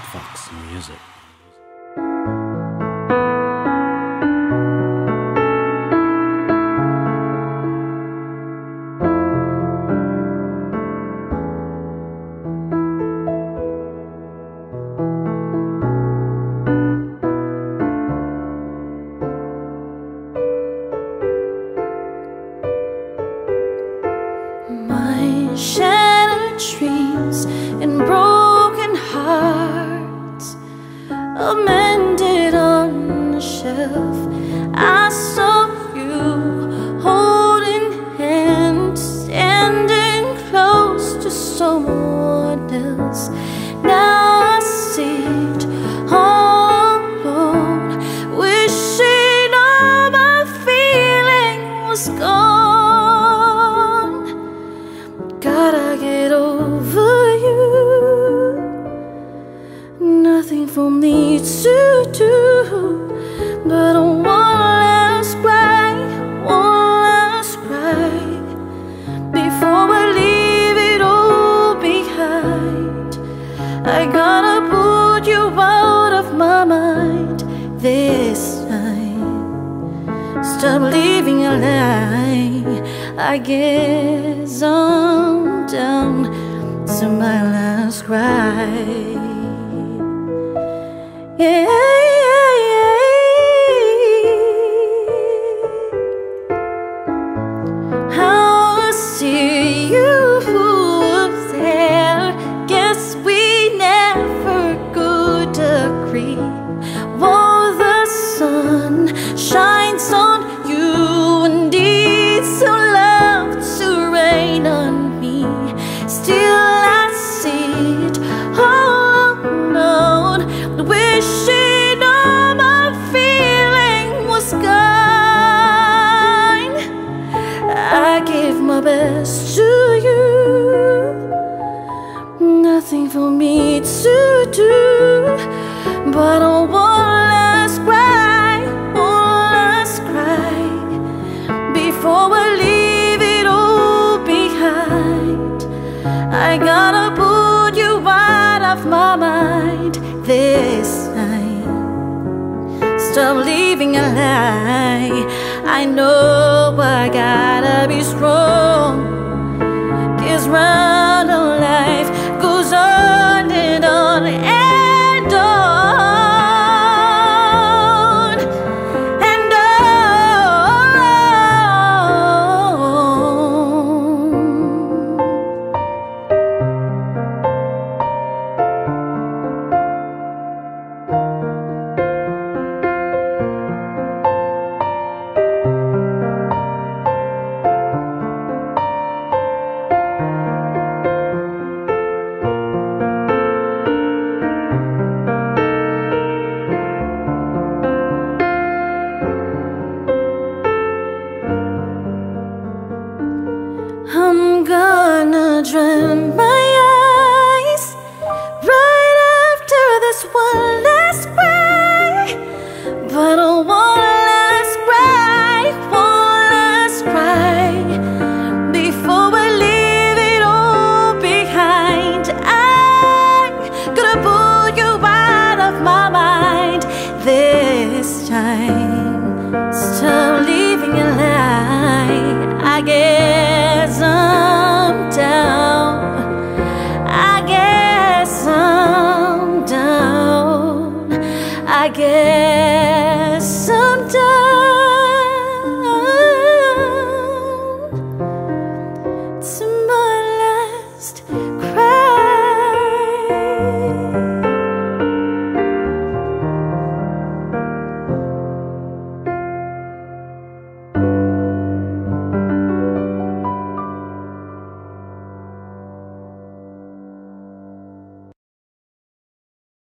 Soundfox Music. My Gotta get over you. Nothing for me to do, but one last cry, one last cry before I leave it all behind. I gotta put you out of my mind this time. Stop living a lie. I guess I'm down to my last cry. Yeah, to you. Nothing for me to do, but I one last cry, one last cry before I leave it all behind. I gotta put you out of my mind this time. Stop living a lie. I know like it.